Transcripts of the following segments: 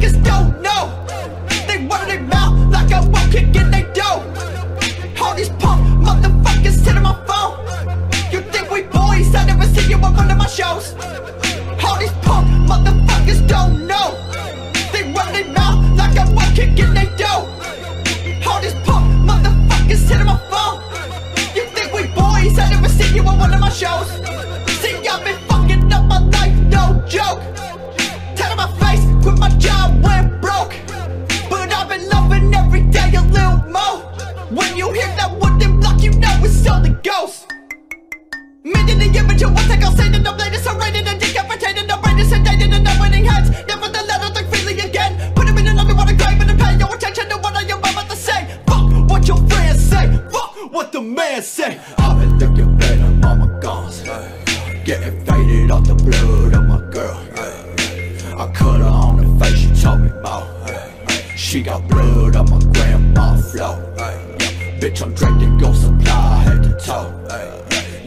niggas don't know. They run their mouth like I won't kick in they dough. All these punk motherfuckers sitting my phone. You think we boys? I never see you up under my shows. When you hear that wooden block, you know it's still the ghost. Made in the image of what I'll say that I'm latest Serrated and decapitated, I'm ready sedated and I'm winning heads. Never the letter, think freely again. Put him in another one, I crave and pay your attention to what I am about to say. Fuck what your friends say, fuck what the man say. I've been thinking better, mama guns Getting faded off the blood of my girl I cut her on the face, she told me more She got blood on my grandma flow Bitch, I'm drinking gold supply head to toe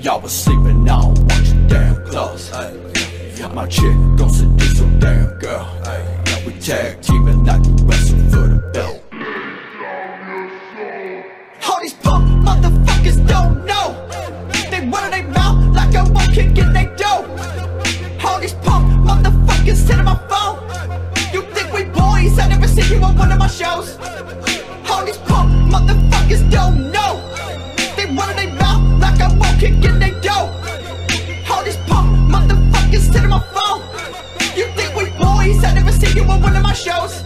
Y'all was sleeping, don't want your damn clothes My chick gon' seduce your damn don't know. They running they mouth like I won't kick in they dough. All these punk motherfuckers sitting my phone. You think we boys? I never see you on one of my shows.